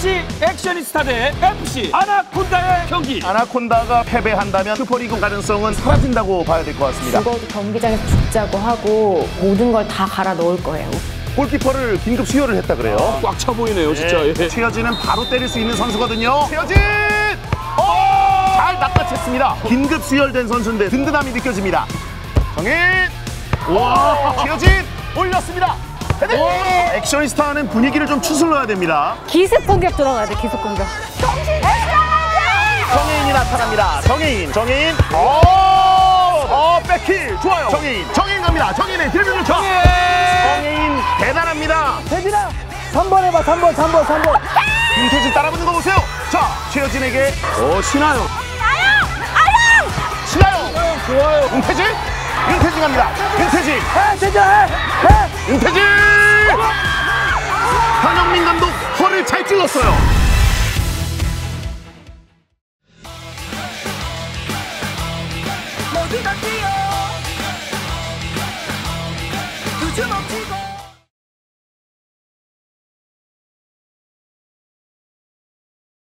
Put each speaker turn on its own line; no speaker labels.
FC 액션이스타 대 FC 아나콘다의 경기.
아나콘다가 패배한다면 슈퍼리그 가능성은 사라진다고 봐야 될 것 같습니다.
죽어도 경기장에서 죽자고 하고 모든 걸 다 갈아 넣을 거예요.
골키퍼를 긴급 수혈을 했다 그래요.
꽉차 보이네요, 진짜. 예.
최여진은 바로 때릴 수 있는 선수거든요. 최여진! 오! 잘 낚아챘습니다. 긴급 수혈된 선수인데 든든함이 느껴집니다. 정인! 와! 최여진! 올렸습니다. 액션이스타는 분위기를 좀 추슬러야 됩니다.
기습 공격 들어가야 돼, 기습 공격.
정혜인이 나타납니다. 정혜인, 정혜인. 오! 어, 백힐 좋아요. 정혜인, 정혜인 갑니다. 정혜인의 드리블 쳐. 정혜인 대단합니다.
태진아 3번 해봐 3번 3번 3번
김태진 따라붙는 거 보세요. 자, 최여진에게
어, 신하요.
신하영.
좋아요.
윤태진, 윤태진 갑니다. 윤태진,
해 태진아 해해
윤태진. 허를 잘 찔렀어요.
모두 다 뛰어 두 주먹 쥐고